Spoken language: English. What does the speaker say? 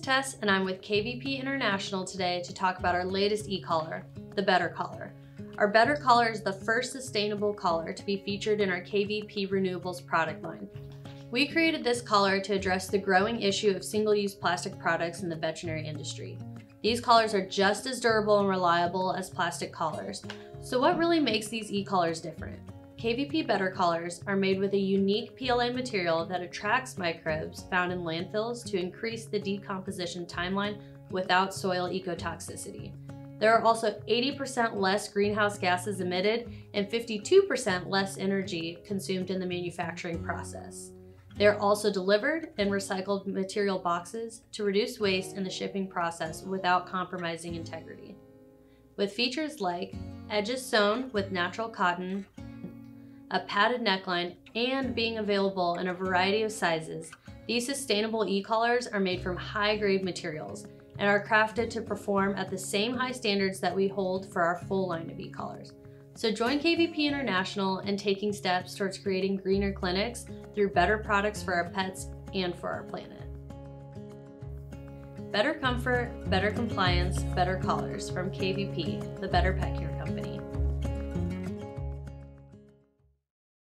Tess, and I'm with KVP International today to talk about our latest e-collar, the Better Collar. Our Better Collar is the first sustainable collar to be featured in our KVP Renewables product line. We created this collar to address the growing issue of single-use plastic products in the veterinary industry. These collars are just as durable and reliable as plastic collars. So what really makes these e-collars different? KVP Better collars are made with a unique PLA material that attracts microbes found in landfills to increase the decomposition timeline without soil ecotoxicity. There are also 80% less greenhouse gases emitted and 52% less energy consumed in the manufacturing process. They are also delivered in recycled material boxes to reduce waste in the shipping process without compromising integrity. With features like edges sewn with natural cotton, a padded neckline, and being available in a variety of sizes, these sustainable e-collars are made from high-grade materials and are crafted to perform at the same high standards that we hold for our full line of e-collars. So join KVP International in taking steps towards creating greener clinics through better products for our pets and for our planet. Better comfort, better compliance, better collars from KVP, the Better Pet Care Company.